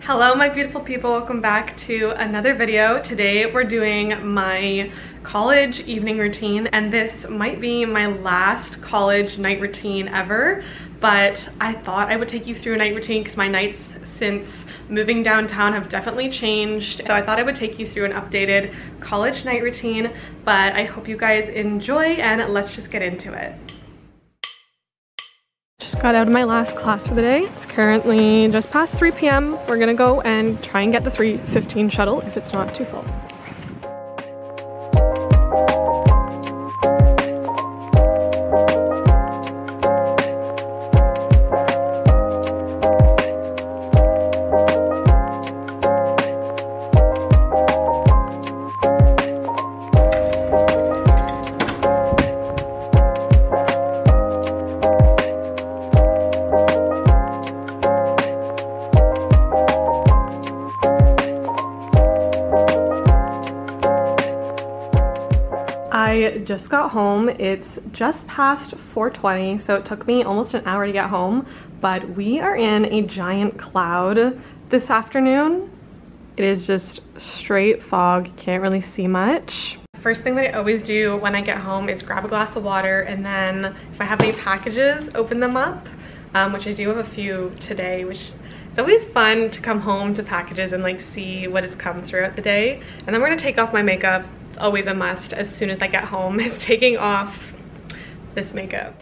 Hello my beautiful people, welcome back to another video. Today we're doing my college evening routine and this might be my last college night routine ever, but I thought I would take you through a night routine because my nights since moving downtown have definitely changed. So I thought I would take you through an updated college night routine, but I hope you guys enjoy and let's just get into it. Just got out of my last class for the day. It's currently just past 3 p.m. We're gonna go and try and get the 3.15 shuttle if it's not too full. Just got home. It's just past 4:20, so it took me almost an hour to get home, but we are in a giant cloud this afternoon. It is just straight fog. Can't really see much. First thing that I always do when I get home is grab a glass of water and then if I have any packages, open them up, um, which I do have a few today, which it's always fun to come home to packages and like see what has come throughout the day. And then we're gonna take off my makeup. It's always a must as soon as I get home is taking off this makeup.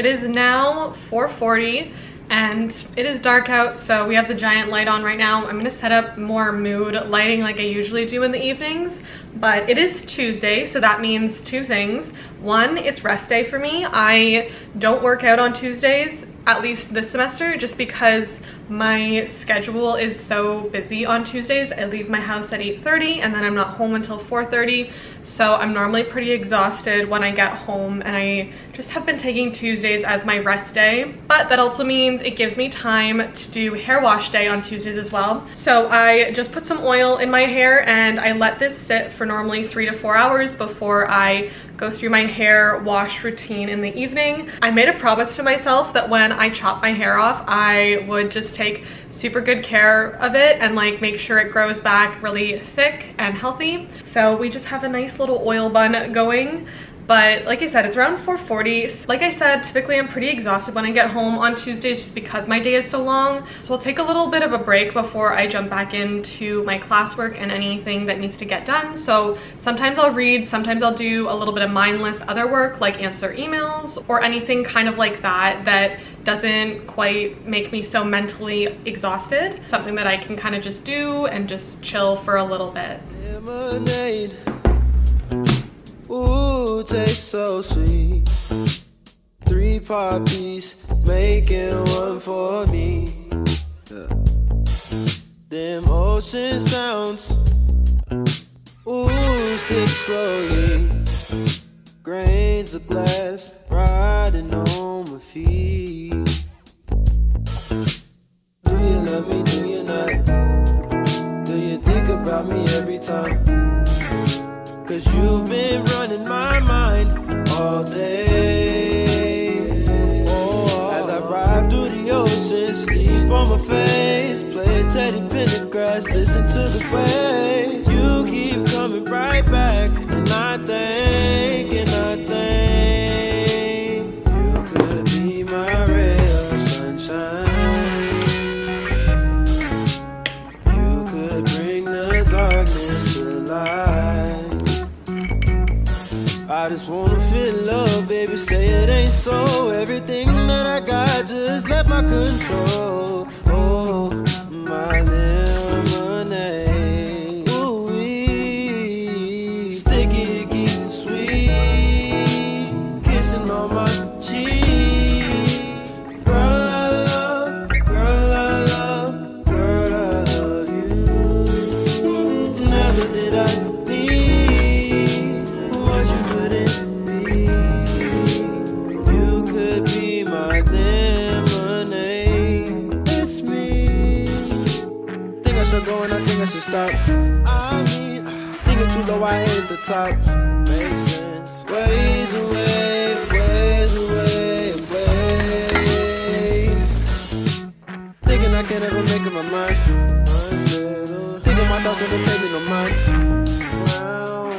It is now 4.40 and it is dark out, so we have the giant light on right now. I'm gonna set up more mood lighting like I usually do in the evenings, but it is Tuesday, so that means two things. One, it's rest day for me. I don't work out on Tuesdays, at least this semester, just because my schedule is so busy on Tuesdays. I leave my house at 8.30 and then I'm not home until 4.30. So I'm normally pretty exhausted when I get home and I just have been taking Tuesdays as my rest day. But that also means it gives me time to do hair wash day on Tuesdays as well. So I just put some oil in my hair and I let this sit for normally three to four hours before I go through my hair wash routine in the evening. I made a promise to myself that when I chop my hair off, I would just take super good care of it and like make sure it grows back really thick and healthy. So we just have a nice little oil bun going. But like I said, it's around 4.40. Like I said, typically I'm pretty exhausted when I get home on Tuesdays just because my day is so long. So I'll take a little bit of a break before I jump back into my classwork and anything that needs to get done. So sometimes I'll read, sometimes I'll do a little bit of mindless other work like answer emails or anything kind of like that that doesn't quite make me so mentally exhausted. Something that I can kind of just do and just chill for a little bit. Lemonade. So sweet. Three part piece, making one for me. Them ocean sounds. Ooh, sip slowly. Grains of glass riding on my feet. Do you love me? Do you not? Do you think about me every time? Cause you've been running my mind all day. Oh, as I ride through the ocean, sleep on my face, play Teddy Pendergrass, listen to the waves. Control. Think I should go and I think I should stop. I mean, thinking too low, I ain't at the top. Makes sense. Ways away, ways away, away. Thinking I can't ever make up my mind. Thinking my thoughts never pay me no mind.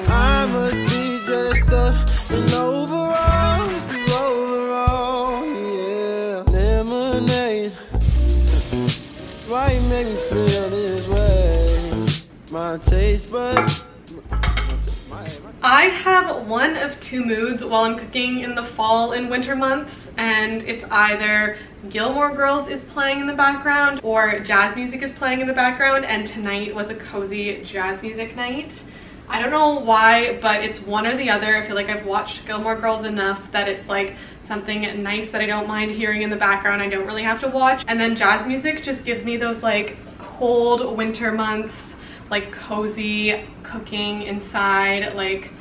I must be dressed up in overalls, My taste buds. I have one of two moods while I'm cooking in the fall and winter months, and it's either Gilmore Girls is playing in the background or jazz music is playing in the background, and tonight was a cozy jazz music night. I don't know why, but it's one or the other. I feel like I've watched Gilmore Girls enough that it's like something nice that I don't mind hearing in the background. I don't really have to watch. And then jazz music just gives me those like cold winter months, like cozy cooking inside, like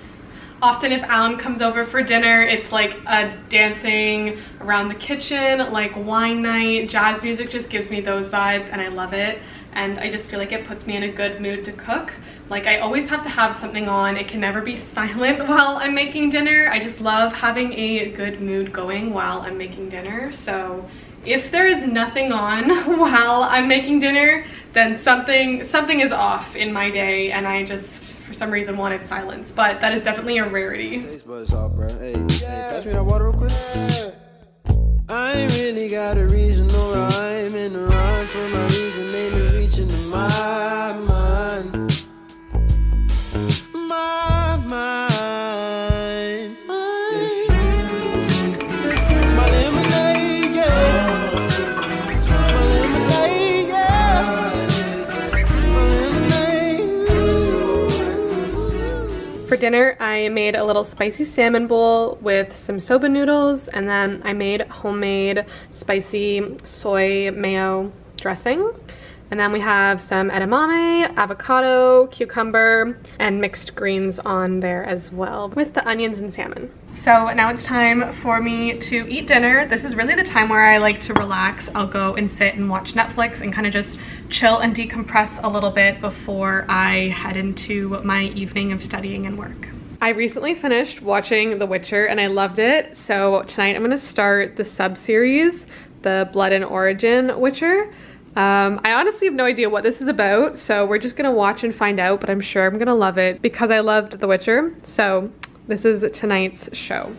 often if Alan comes over for dinner, it's like a dancing around the kitchen, like wine night, jazz music just gives me those vibes and I love it. And I just feel like it puts me in a good mood to cook. Like I always have to have something on. It can never be silent while I'm making dinner. I just love having a good mood going while I'm making dinner. So if there is nothing on while I'm making dinner, then something something is off in my day and I just for some reason wanted silence. But that is definitely a rarity. I made a little spicy salmon bowl with some soba noodles, and then I made homemade spicy soy mayo dressing. And then we have some edamame, avocado, cucumber, and mixed greens on there as well with the onions and salmon. So now it's time for me to eat dinner. This is really the time where I like to relax. I'll go and sit and watch Netflix and kind of just chill and decompress a little bit before I head into my evening of studying and work. I recently finished watching The Witcher and I loved it. So tonight I'm gonna start the sub-series, the Blood and Origin Witcher. Um, I honestly have no idea what this is about, so we're just gonna watch and find out, but I'm sure I'm gonna love it because I loved The Witcher. So this is tonight's show.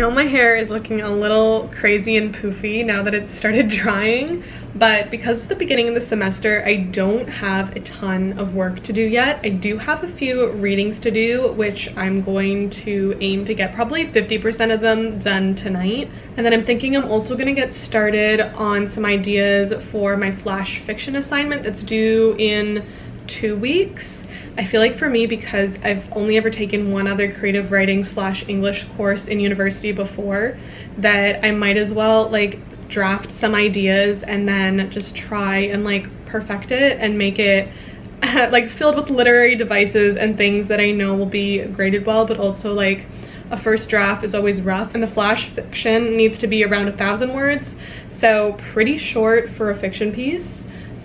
Know my hair is looking a little crazy and poofy now that it's started drying, but because it's the beginning of the semester, I don't have a ton of work to do yet. I do have a few readings to do, which I'm going to aim to get probably 50% of them done tonight. And then I'm thinking I'm also gonna get started on some ideas for my flash fiction assignment that's due in two weeks. I feel like for me, because I've only ever taken one other creative writing slash English course in university before, that I might as well like draft some ideas and then just try and like perfect it and make it like filled with literary devices and things that I know will be graded well, but also like a first draft is always rough and the flash fiction needs to be around a thousand words. So pretty short for a fiction piece.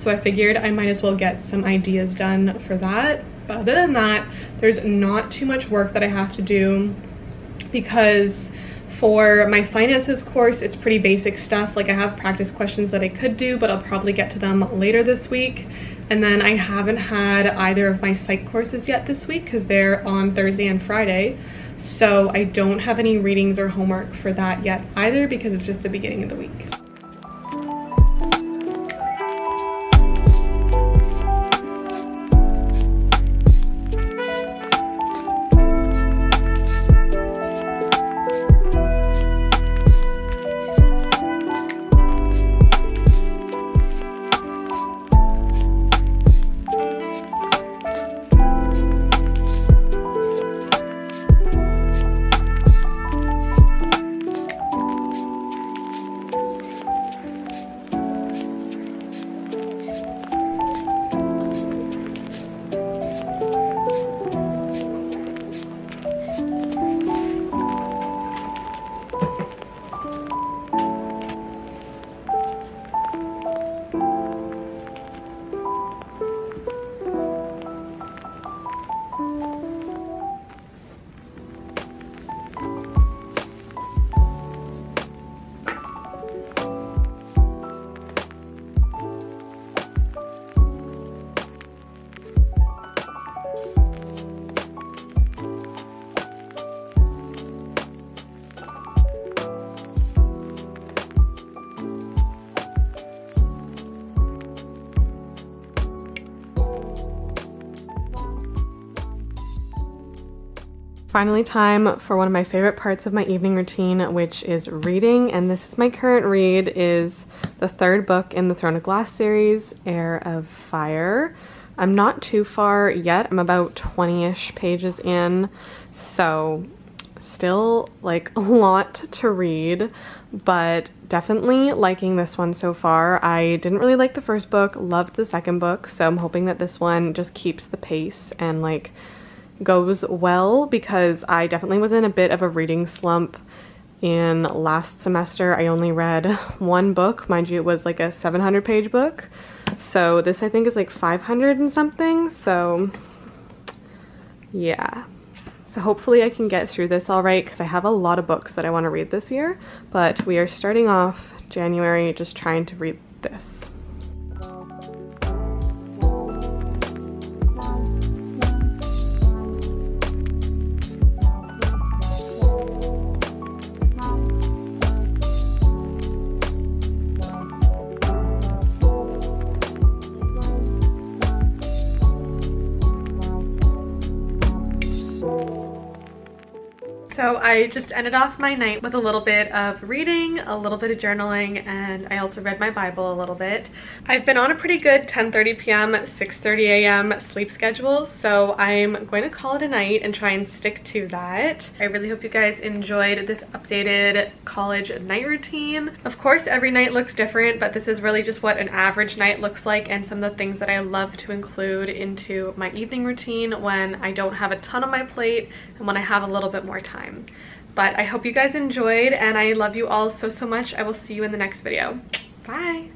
So I figured I might as well get some ideas done for that. But other than that, there's not too much work that I have to do because for my finances course, it's pretty basic stuff. Like I have practice questions that I could do, but I'll probably get to them later this week. And then I haven't had either of my psych courses yet this week because they're on Thursday and Friday. So I don't have any readings or homework for that yet either because it's just the beginning of the week. Finally time for one of my favorite parts of my evening routine, which is reading. And this is my current read, is the third book in the Throne of Glass series, Heir of Fire. I'm not too far yet. I'm about 20-ish pages in, so still like a lot to read, but definitely liking this one so far. I didn't really like the first book, loved the second book, so I'm hoping that this one just keeps the pace and like goes well because I definitely was in a bit of a reading slump in last semester. I only read one book. Mind you, it was like a 700 page book. So this I think is like 500 and something. So yeah. So hopefully I can get through this all right because I have a lot of books that I want to read this year. But we are starting off January just trying to read this. So I just ended off my night with a little bit of reading, a little bit of journaling, and I also read my Bible a little bit. I've been on a pretty good 10.30 p.m., 6.30 a.m. sleep schedule, so I'm going to call it a night and try and stick to that. I really hope you guys enjoyed this updated college night routine. Of course, every night looks different, but this is really just what an average night looks like and some of the things that I love to include into my evening routine when I don't have a ton on my plate and when I have a little bit more time time. But I hope you guys enjoyed and I love you all so, so much. I will see you in the next video. Bye.